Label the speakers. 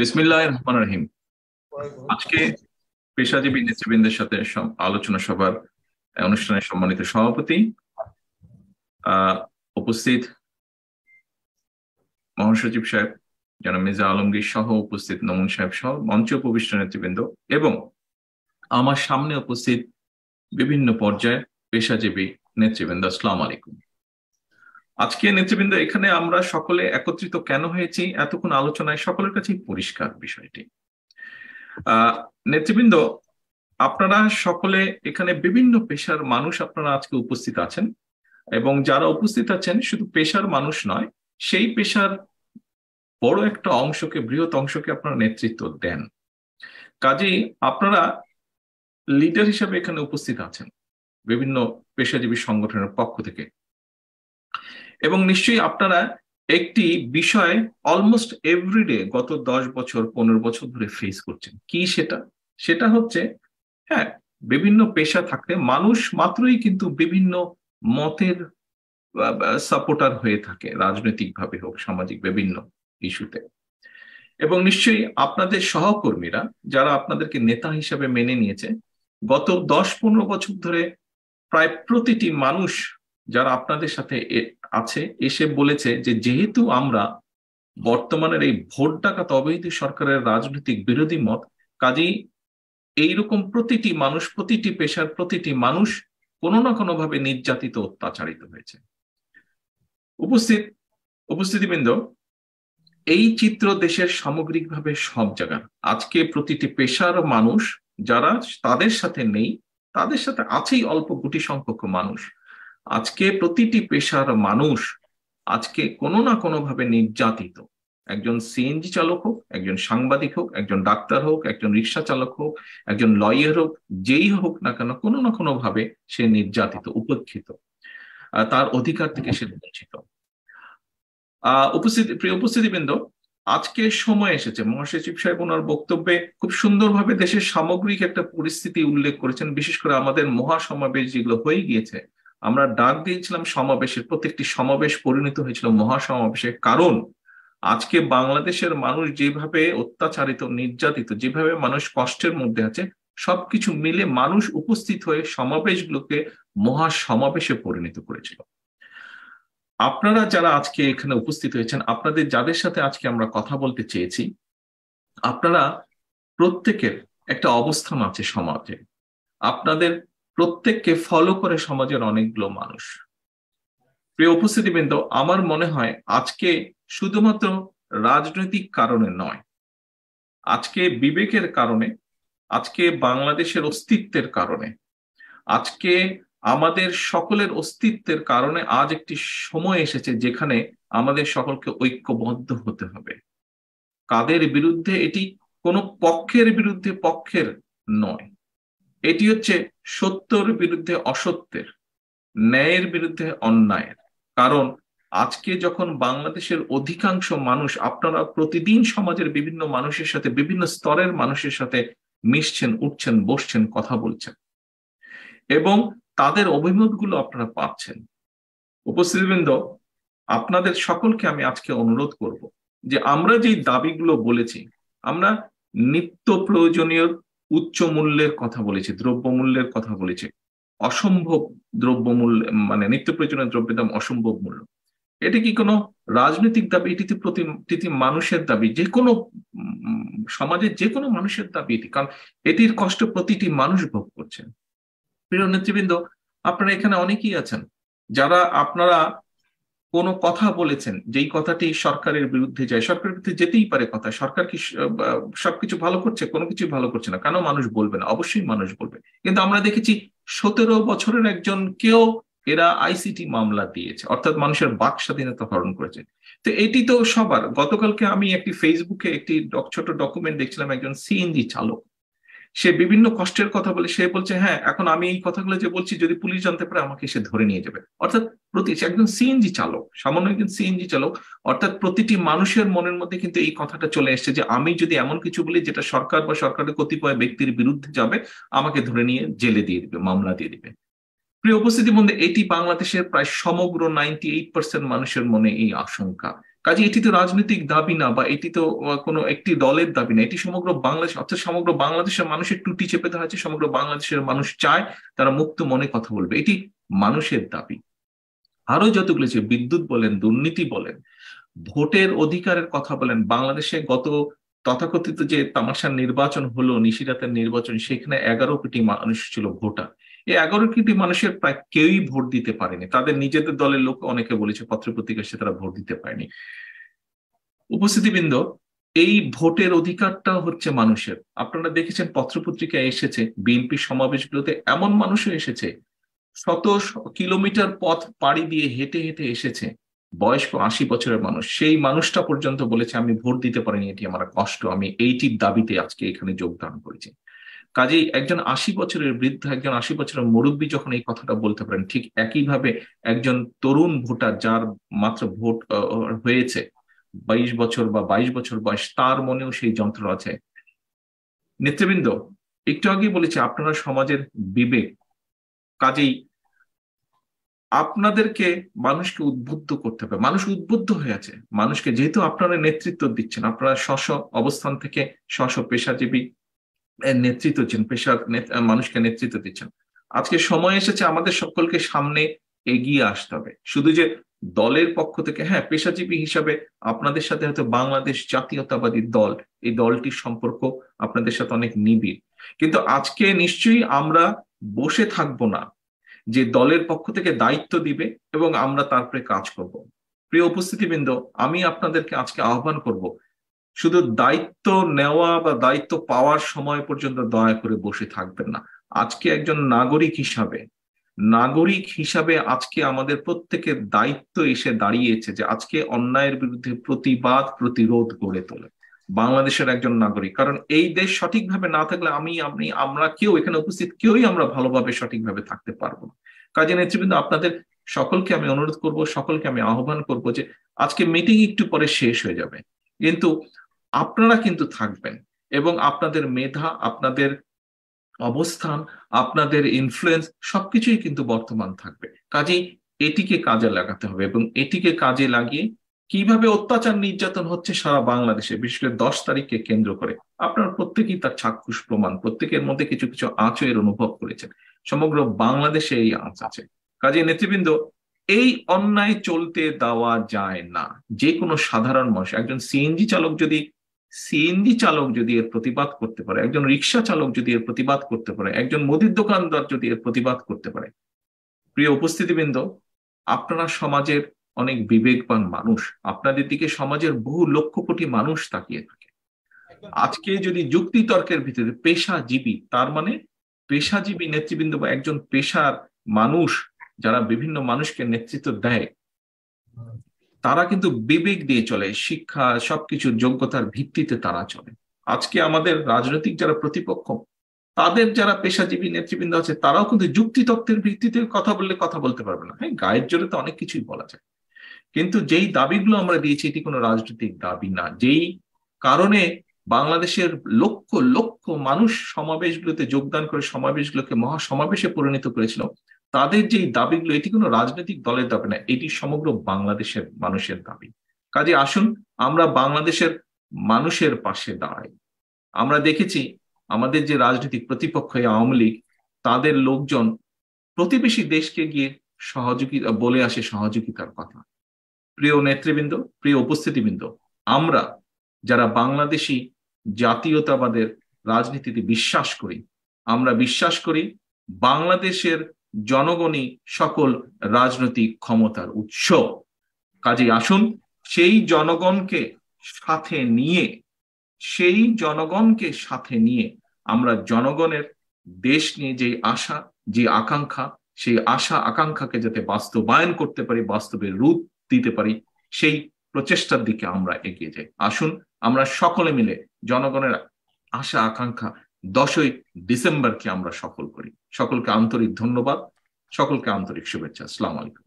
Speaker 1: বিসমিল্লাহ রহমান রহিম। আজকে পেশাজীবী নেতৃবৃন্দের সাথে আলোচনা সভার অনুষ্ঠানের সম্মানিত সভাপতি উপস্থিত মহাসচিব সাহেব যেন মির্জা আলমগীর সহ উপস্থিত নমুন সাহেব সহ মঞ্চ উপবিষ্ট নেতৃবৃন্দ এবং আমার সামনে উপস্থিত বিভিন্ন পর্যায়ে পেশাজীবী নেতৃবৃন্দ, আসসালাম আলাইকুম। আজকে নেতৃবৃন্দ, এখানে আমরা সকলে একত্রিত কেন হয়েছি? এতক্ষণ আলোচনায় সকলের কাছেই পরিষ্কার বিষয়টি। নেতৃবৃন্দ, আপনারা সকলে এখানে বিভিন্ন পেশার মানুষ আপনারা আজকে উপস্থিত আছেন এবং যারা উপস্থিত আছেন শুধু পেশার মানুষ নয়, সেই পেশার বড় একটা অংশকে, বৃহৎ অংশকে আপনারা নেতৃত্ব দেন। কাজেই আপনারা লিডার হিসেবে এখানে উপস্থিত আছেন বিভিন্ন পেশাজীবী সংগঠনের পক্ষ থেকে। এবং নিশ্চয়ই আপনারা একটি বিষয় অলমোস্ট এভরিডে গত দশ বছর, পনেরো বছর ধরে ফেস করছেন। কি সেটা? সেটা হচ্ছে হ্যাঁ বিভিন্ন পেশা থাকলে মানুষ মাত্রই কিন্তু বিভিন্ন মতের সাপোর্টার হয়ে থাকে, রাজনৈতিকভাবে হোক, সামাজিক বিভিন্ন ইস্যুতে। এবং নিশ্চয়ই আপনাদের সহকর্মীরা, যারা আপনাদেরকে নেতা হিসেবে মেনে নিয়েছে, গত দশ পনেরো বছর ধরে প্রায় প্রতিটি মানুষ যারা আপনাদের সাথে আছে, এসে বলেছে যে যেহেতু আমরা বর্তমানের এই ভোট ডাকাত অবৈধ সরকারের রাজনৈতিক বিরোধী মত, কাজেই এইরকম প্রতিটি মানুষ, প্রতিটি পেশার প্রতিটি মানুষ কোনো না কোনো ভাবে নির্যাতিত, অত্যাচারিত হয়েছে। উপস্থিত, উপস্থিতিবৃন্দ, এই চিত্র দেশের সামগ্রিকভাবে সব জায়গার। আজকে প্রতিটি পেশার মানুষ, যারা তাদের সাথে নেই, তাদের সাথে আছেই অল্প গুটি সংখ্যক মানুষ। আজকে প্রতিটি পেশার মানুষ আজকে কোনো না কোনো ভাবে নির্যাতিত। একজন সিএনজি চালক হোক, একজন সাংবাদিক হোক, একজন ডাক্তার হোক, একজন রিক্সা চালক হোক, একজন লয়ার হোক, যেই হোক না কেন কোনো না কোনো ভাবে সে নির্যাতিত, উপেক্ষিত। তার অধিকার থেকে সে বঞ্চিত। উপস্থিতি, প্রিয় উপস্থিতিবৃন্দ, আজকে সময় এসেছে। মহাসচিব সাহেব ওনার বক্তব্যে খুব সুন্দরভাবে দেশের সামগ্রিক একটা পরিস্থিতি উল্লেখ করেছেন, বিশেষ করে আমাদের মহাসমাবেশ যেগুলো হয়ে গিয়েছে আমরা ডাক দিয়েছিলাম সমাবেশের প্রত্যেকটি সমাবেশ পরিণত হয়েছিল মহাসমাবেশে। কারণ আজকে বাংলাদেশের মানুষ যেভাবে অত্যাচারিত, নির্যাতিত, যেভাবে মানুষ কষ্টের মধ্যে আছে, সবকিছু মিলে মানুষ উপস্থিত হয়ে সমাবেশগুলোকে মহা সমাবেশে পরিণত করেছিল। আপনারা যারা আজকে এখানে উপস্থিত হয়েছেন, আপনাদের যাদের সাথে আজকে আমরা কথা বলতে চেয়েছি, আপনারা প্রত্যেকের একটা অবস্থান আছে সমাজে। আপনাদের প্রত্যেককে ফলো করে সমাজের অনেকগুলো মানুষ। প্রিয় উপস্থিতিবৃন্দ, আমার মনে হয় আজকে শুধুমাত্র রাজনৈতিক কারণে নয়, আজকে বিবেকের কারণে, আজকে বাংলাদেশের অস্তিত্বের কারণে, আজকে আমাদের সকলের অস্তিত্বের কারণে আজ একটি সময় এসেছে যেখানে আমাদের সকলকে ঐক্যবদ্ধ হতে হবে। কাদের বিরুদ্ধে এটি কোনো পক্ষের বিরুদ্ধে পক্ষের নয়। এটি হচ্ছে সত্যর বিরুদ্ধে অসত্যের, ন্যায়ের বিরুদ্ধে অন্যায়ের। কারণ আজকে যখন বাংলাদেশের অধিকাংশ মানুষ, আপনারা প্রতিদিন সমাজের বিভিন্ন মানুষের সাথে, বিভিন্ন স্তরের মানুষের সাথে মিশছেন, উঠছেন, বসছেন, কথা বলছেন। এবং তাদের অভিমতগুলো আপনারা পাচ্ছেন। উপস্থিতবৃন্দ, আপনাদের সকলকে আমি আজকে অনুরোধ করব যে আমরা যে দাবিগুলো বলেছি, আমরা নিত্য প্রয়োজনীয় উচ্চ মূল্যের কথা বলেছে দ্রব্য মূল্যের কথা বলেছে। অসম্ভব দ্রব্য মূল্য মানে নিত্য প্রয়োজনীয় দ্রব্যের দাম অসম্ভব মূল্য। এটি কি কোনো রাজনৈতিক দাবি? এটি প্রতি মানুষের দাবি। যে কোনো সমাজের যে কোনো মানুষের দাবি এটি। কারণ এটির কষ্ট প্রতিটি মানুষ ভোগ করছেন প্রিয় নেতৃবৃন্দ, আপনারা এখানে অনেকেই আছেন। যারা, আপনারা কোনো কথা বলেছেন, যেই কথাটি সরকারের বিরুদ্ধে যায়, সরকারের বিরুদ্ধে যেতেই পারে কথা, সরকার কি সবকিছু ভালো করছে? কোনো কিছু ভালো করছে না। কেন মানুষ বলবে না? অবশ্যই মানুষ বলবে। কিন্তু আমরা দেখেছি সতেরো বছরের একজন কেউ এরা আইসিটি মামলা দিয়েছে, অর্থাৎ মানুষের বাক স্বাধীনতা হরণ করেছে। তো এটি তো সবার। গতকালকে আমি একটি ফেসবুকে একটি ছোট ডকুমেন্ট দেখছিলাম, একজন সিএনজি চালক। সে বিভিন্ন কষ্টের কথা বলে, সে বলছে হ্যাঁ এখন আমি এই কথাগুলো যে বলছি, যদি পুলিশ জানতে পারে, আমাকে সে ধরে নিয়ে যাবে। অর্থাৎ প্রতি একজন সিএনজি চালক, সামান্য একজন সিএনজি চালক, অর্থাৎ প্রতিটি মানুষের মনের মধ্যে কিন্তু এই কথাটা চলে এসছে যে, আমি যদি এমন কিছু বলি, যেটা সরকার বা সরকারের কতিপয় ব্যক্তির বিরুদ্ধে যাবে, আমাকে ধরে নিয়ে জেলে দিয়ে দিবে, মামলা দিয়ে দিবে। প্রিয় উপস্থিতি মধ্যে এটি বাংলাদেশের প্রায় সমগ্র নাইনটি এইট পার্সেন্ট মানুষের মনে এই আশঙ্কা। কাজে এটি তো রাজনৈতিক দাবি না বা এটি তো কোনো একটি দলের দাবি না। এটি সমগ্র বাংলাদেশ, অর্থাৎ সমগ্র বাংলাদেশের মানুষের টুটি চেপে দেওয়া হয়েছে, সমগ্র বাংলাদেশের মানুষ চায় তারা মুক্ত মনে কথা বলবে। এটি মানুষের দাবি। আরও যতগুলো যে বিদ্যুৎ বলেন, দুর্নীতি বলেন, ভোটের অধিকারের কথা বলেন, বাংলাদেশে গত তথাকথিত যে তামাশার নির্বাচন হলো, নিশিরাতের নির্বাচন, সেখানে এগারো কোটি মানুষ ছিল ভোটার। এই এগারো কোটি মানুষের প্রায় কেউই ভোট দিতে পারেনি। তাদের নিজেদের দলের লোক অনেকে বলেছে পত্রপত্রিকা সে তারা ভোট দিতে পারেনি। উপস্থিতিবৃন্দ, এই ভোটের অধিকারটা হচ্ছে মানুষের। আপনারা দেখেছেন পত্রপত্রিকায় এসেছে, বিএনপি সমাবেশগুলোতে এমন মানুষও এসেছে, শত কিলোমিটার পথ পাড়ি দিয়ে হেঁটে হেঁটে এসেছে, বয়স্ক আশি বছরের মানুষ। সেই মানুষটা পর্যন্ত বলেছে, আমি ভোট দিতে পারিনি, এটি আমার কষ্ট, আমি এইটির দাবিতে আজকে এখানে যোগদান করেছি। কাজেই একজন আশি বছরের বৃদ্ধ, একজন আশি বছরের মুরব্বী যখন এই কথাটা বলতে পারেন, ঠিক একইভাবে একজন তরুণ ভোটার যার মাত্র ভোট হয়েছে, বাইশ বছর বা বাইশ বছর বয়স, তার মনেও সেই যন্ত্র আছে। নেতৃবৃন্দ, একটু আগে বলেছি, আপনারা সমাজের বিবেক, কাজেই আপনাদেরকে মানুষকে উদ্বুদ্ধ করতে হবে। মানুষ উদ্বুদ্ধ হয়ে আছে। মানুষকে যেহেতু আপনারা নেতৃত্ব দিচ্ছেন, আপনারা স্ব অবস্থান থেকে স্ব পেশাজীবী নেতৃত্ব দিচ্ছেন, পেশার মানুষকে নেতৃত্ব দিচ্ছেন। আজকে সময় এসেছে আমাদের সকলকে সামনে এগিয়ে আসতে হবে। শুধু যে দলের পক্ষ থেকে হ্যাঁ পেশাজীবী হিসাবে আপনাদের সাথে হয়তো বাংলাদেশ জাতীয়তাবাদী দল, এই দলটির সম্পর্ক আপনাদের সাথে অনেক নিবিড়। কিন্তু আজকে নিশ্চয়ই আমরা বসে থাকব না যে দলের পক্ষ থেকে দায়িত্ব দিবে এবং আমরা তারপরে কাজ করব। প্রিয় উপস্থিতিবৃন্দ, আমি আপনাদেরকে আজকে আহ্বান করব শুধু দায়িত্ব নেওয়া বা দায়িত্ব পাওয়ার সময় পর্যন্ত দয়া করে বসে থাকবেন না। আজকে একজন নাগরিক হিসাবে নাগরিক হিসাবে আজকে আমাদের প্রত্যেকের দায়িত্ব এসে দাঁড়িয়েছে যে আজকে অন্যায়ের বিরুদ্ধে প্রতিবাদ, প্রতিরোধ গড়ে তোলে। বাংলাদেশের একজন নাগরিক। কারণ এই দেশ সঠিকভাবে না থাকলে আমি আপনি আমরা কেউ, এখানে উপস্থিত কেউই আমরা ভালোভাবে, সঠিকভাবে থাকতে পারব না। কাজে নেতৃবৃন্দ, আপনাদের সকলকে আমি অনুরোধ করব, সকলকে আমি আহ্বান করব যে আজকে মিটিং একটু পরে শেষ হয়ে যাবে। কিন্তু আপনারা কিন্তু থাকবেন এবং আপনাদের মেধা, আপনাদের অবস্থান, আপনাদের ইনফ্লুয়েন্স সবকিছুই কিন্তু বর্তমান থাকবে। কাজেই এটিকে কাজে লাগাতে হবে এবং এটিকে কাজে লাগিয়ে কীভাবে অত্যাচার নির্যাতন হচ্ছে সারা বাংলাদেশে, বিশেষ করে দশ তারিখকে কেন্দ্র করে, আপনার প্রত্যেকেই তার চাক্ষুষ প্রমাণ, প্রত্যেকের মধ্যে কিছু কিছু আঁচের অনুভব করেছেন। সমগ্র বাংলাদেশে এই আঁচ আছে। কাজে নেতৃবৃন্দ, এই অন্যায় চলতে দেওয়া যায় না। যে কোনো সাধারণ মানুষ, একজন সিএনজি চালক যদি সিএনজি চালক যদি এর প্রতিবাদ করতে পারে, একজন রিক্সা চালক যদি এর প্রতিবাদ করতে পারে, একজন মুদির দোকানদার যদি এর প্রতিবাদ করতে পারে, প্রিয় উপস্থিতিবৃন্দ, আপনারা সমাজের অনেক বিবেকবান মানুষ। আপনাদের দিকে সমাজের বহু লক্ষ কোটি মানুষ তাকিয়ে থাকে। আজকে যদি যুক্তি তর্কের ভিতরে পেশাজীবী, তার মানে পেশাজীবী নেতৃবৃন্দ বা একজন পেশার মানুষ যারা বিভিন্ন মানুষকে নেতৃত্ব দেয় তারা কিন্তু বিবেক দিয়ে চলে, শিক্ষা সবকিছু যোগ্যতার ভিত্তিতে তারা চলে। আজকে আমাদের রাজনৈতিক যারা প্রতিপক্ষ, তাদের যারা পেশাজীবী নেতৃবৃন্দ আছে, তারাও কিন্তু যুক্তি তত্ত্বের ভিত্তিতে কথা বললে কথা বলতে পারবে না। হ্যাঁ গায়ের জোরে তো অনেক কিছুই বলা যায়। কিন্তু যেই দাবিগুলো আমরা দিয়েছি, এটি কোনো রাজনৈতিক দাবি না। যেই কারণে বাংলাদেশের লক্ষ লক্ষ মানুষ সমাবেশগুলোতে যোগদান করে, সমাবেশগুলোকে মহা সমাবেশে পরিণত করেছিল তাদের যে দাবিগুলো, এটি কোনো রাজনৈতিক দলের দাবি না, এটি সমগ্র বাংলাদেশের মানুষের দাবি। কাজে আসুন, আমরা বাংলাদেশের মানুষের পাশে দাঁড়াই। আমরা দেখেছি, আমাদের যে রাজনৈতিক প্রতিপক্ষ আওয়ামী লীগ, তাদের লোকজন প্রতিবেশী দেশকে গিয়ে সহযোগিতা বলে আসে সহযোগিতার কথা। প্রিয় নেতৃবৃন্দ, প্রিয় উপস্থিতিবৃন্দ, আমরা যারা বাংলাদেশি জাতীয়তাবাদের রাজনীতিতে বিশ্বাস করি, আমরা বিশ্বাস করি বাংলাদেশের জনগণই সকল রাজনৈতিক ক্ষমতার উৎস। কাজে আসুন, সেই জনগণকে সাথে নিয়ে, সেই জনগণকে সাথে নিয়ে আমরা জনগণের দেশ নিয়ে যে আশা, যে আকাঙ্ক্ষা, সেই আশা আকাঙ্ক্ষাকে যাতে বাস্তবায়ন করতে পারি, বাস্তবে রূপ দিতে পারি, সেই প্রচেষ্টার দিকে আমরা এগিয়ে যাই। আসুন, আমরা সকলে মিলে জনগণের আশা, আকাঙ্ক্ষা দশই ডিসেম্বরকে আমরা সফল করি। সকলকে আন্তরিক ধন্যবাদ সকলকে আন্তরিক শুভেচ্ছা। আসসালাম আলাইকুম।